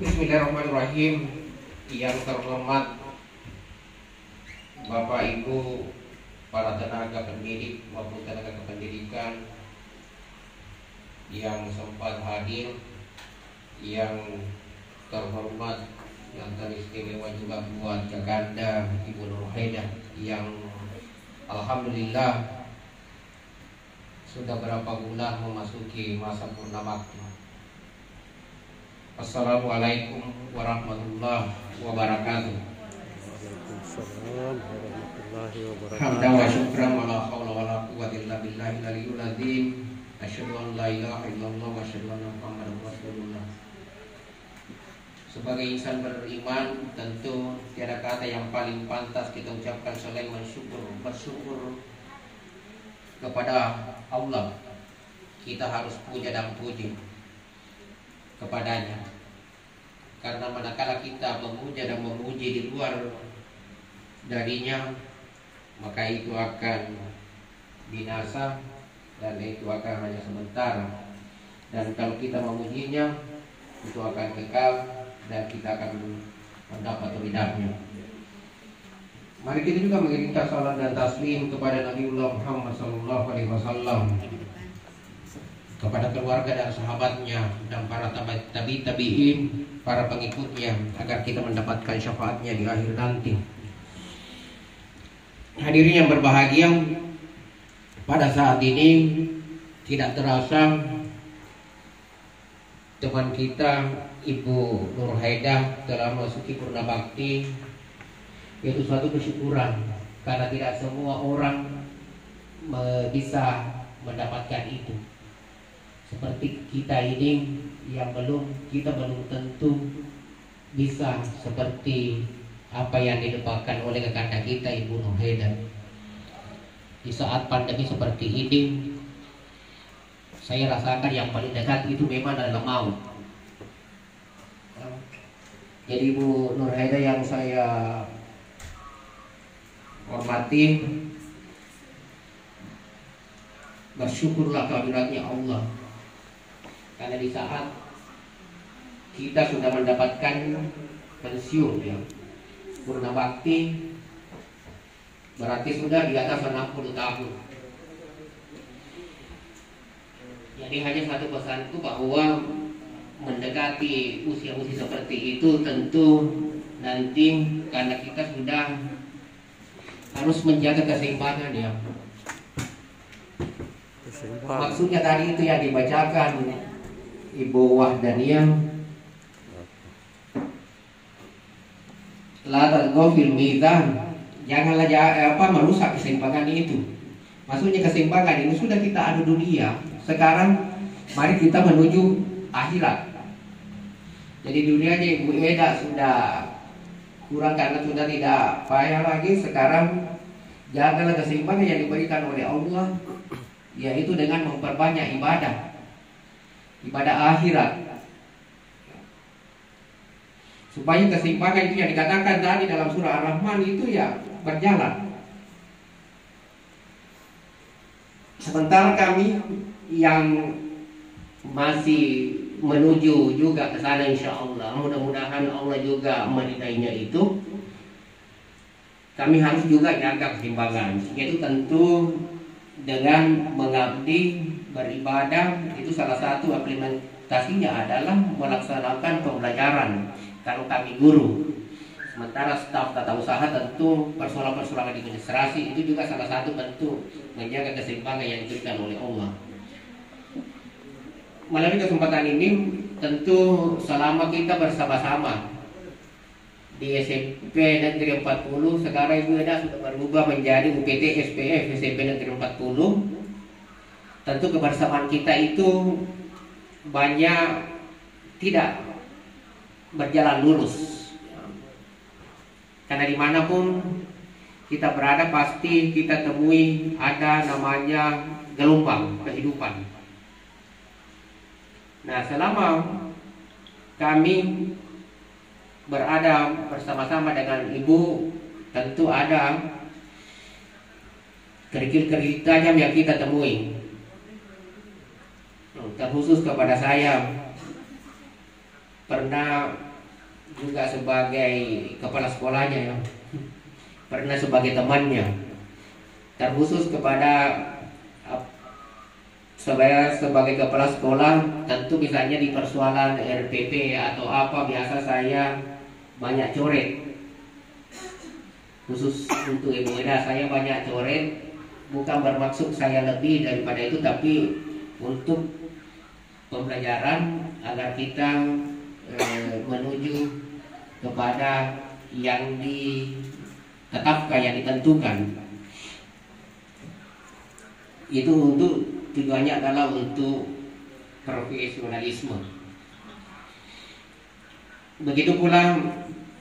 Bismillahirrahmanirrahim. Yang terhormat Bapak Ibu Para tenaga pendidik maupun tenaga kependidikan Yang sempat hadir Yang terhormat Yang teristimewa juga buat Jaganda Ibu Nur Haidah Yang Alhamdulillah Sudah berapa bulan memasuki masa purnama Assalamualaikum warahmatullahi wabarakatuh. Hamdan wa syukran wa la haula wa la quwwata illa an la ilaha wa asyhadu anna Muhammadar Rasulullah. Sebagai insan beriman, tentu tiada kata yang paling pantas kita ucapkan selain bersyukur, bersyukur kepada Allah. Kita harus puja dan puji kepadanya. Karena manakala kita memuja dan memuji di luar darinya, maka itu akan binasa dan itu akan hanya sementara. Dan kalau kita memujinya, itu akan kekal dan kita akan mendapat ridahnya. Mari kita juga mengirimkan salam dan taslim kepada Nabiullah Muhammad SAW kepada keluarga dan sahabatnya dan para tabi tabiin para pengikutnya agar kita mendapatkan syafaatnya di akhir nanti. Hadirin yang berbahagia, pada saat ini tidak terasa teman kita Ibu Nur Haidah telah memasuki purna bakti yaitu suatu kesyukuran karena tidak semua orang bisa mendapatkan itu seperti kita ini yang belum kita belum tentu bisa seperti apa yang didepakan oleh kakanda kita Ibu Nuheda di saat pandemi seperti ini saya rasakan yang paling dekat itu memang adalah maut jadi Ibu Nurhaida yang saya hormati bersyukurlah kehadiratnya Allah karena di saat kita sudah mendapatkan pensiun ya purna bakti berarti sudah di atas 60 tahun. Jadi hanya satu pesanku bahwa mendekati usia-usia seperti itu tentu nanti karena kita sudah harus menjaga keseimbangan ya. Keseimbangan. Maksudnya tadi itu yang dibacakan Ibu Wahdaniyah La tadghafil mizan. Janganlah ja- apa merusak keseimbangan itu. Maksudnya keseimbangan ini sudah kita adu dunia. Sekarang mari kita menuju akhirat. Jadi dunianya Ibu Eda sudah kurang karena sudah tidak payah lagi. Sekarang jagalah keseimbangan yang diberikan oleh Allah yaitu dengan memperbanyak ibadah ibadah akhirat. Supaya keseimbangan itu yang dikatakan tadi dalam surah Ar-Rahman itu ya berjalan. Sementara kami yang masih menuju juga ke sana insya Allah mudah-mudahan Allah juga meridainya itu. Kami harus juga jaga keseimbangan yaitu tentu dengan mengabdi beribadah itu salah satu implementasinya adalah melaksanakan pembelajaran. Kalau kami guru sementara staf tata usaha tentu persoalan-persoalan administrasi itu juga salah satu bentuk menjaga keseimbangan yang diberikan oleh Allah. Melalui kesempatan ini tentu selama kita bersama-sama di SMP Negeri 40 sekarang Eda sudah berubah menjadi UPT SPF SMP Negeri 40 tentu kebersamaan kita itu banyak tidak berjalan lurus. Karena di mana pun kita berada pasti kita temui ada namanya gelombang kehidupan. Nah selama kami berada bersama-sama dengan ibu tentu ada kerikil-kerikil tajam yang kita temui terkhusus kepada saya. Pernah juga sebagai kepala sekolahnya ya. Pernah sebagai temannya. Terkhusus kepada saya sebagai kepala sekolah tentu misalnya di persoalan RPP atau apa biasa saya banyak coret. Khusus untuk ibu Eda saya banyak coret. Bukan bermaksud saya lebih daripada itu tapi untuk pembelajaran agar kita eh, menuju kepada yang ditetapkan yang ditentukan. Itu untuk tujuannya adalah untuk profesionalisme. Begitu pula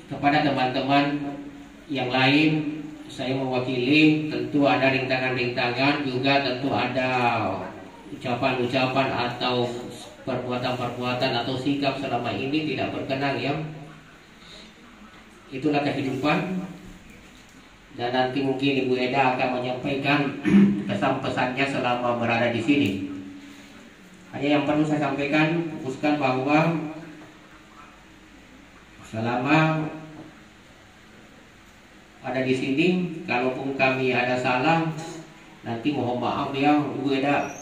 kepada teman-teman yang lain saya mewakili tentu ada rintangan-rintangan juga tentu ada ucapan-ucapan atau perbuatan-perbuatan atau sikap selama ini tidak berkenan ya itulah kehidupan dan nanti mungkin Ibu Eda akan menyampaikan pesan-pesannya selama berada di sini. Hanya yang perlu saya sampaikan, fokuskan bahwa selama ada di sini, kalaupun kami ada salah, nanti mohon maaf ya Ibu Eda.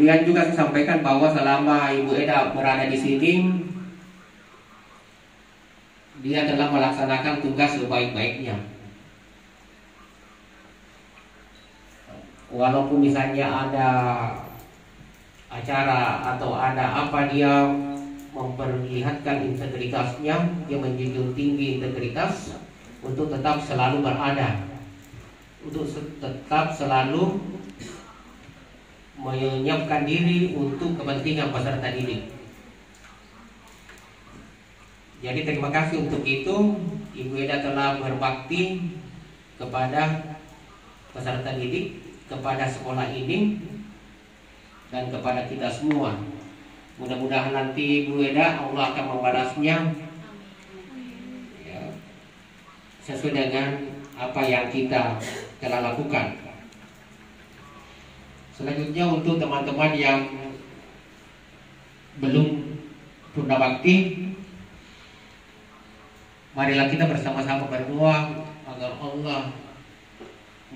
Kemudian juga saya sampaikan bahwa selama Ibu Eda berada di sini, dia telah melaksanakan tugas sebaik-baiknya. Walaupun misalnya ada acara atau ada apa dia memperlihatkan integritasnya, dia menjunjung tinggi integritas untuk tetap selalu berada, untuk tetap selalu menyiapkan diri untuk kepentingan peserta didik. Jadi terima kasih untuk itu Ibu Eda telah berbakti kepada peserta didik, kepada sekolah ini dan kepada kita semua. Mudah-mudahan nanti Ibu Eda Allah akan membalasnya ya, sesuai dengan apa yang kita telah lakukan. Selanjutnya untuk teman-teman yang belum purna bakti Marilah kita bersama-sama berdoa agar Allah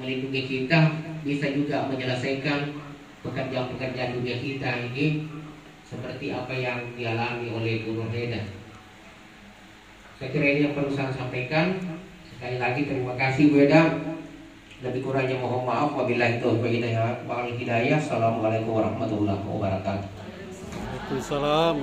melindungi kita bisa juga menyelesaikan pekerjaan-pekerjaan dunia kita ini seperti apa yang dialami oleh Guru Heda. Saya kira ini yang perlu saya sampaikan. Sekali lagi terima kasih Bu Eda. Lebih kurangnya mohon maaf wabillahi taufiq hidayah. Assalamualaikum warahmatullahi wabarakatuh. Warahmatullahi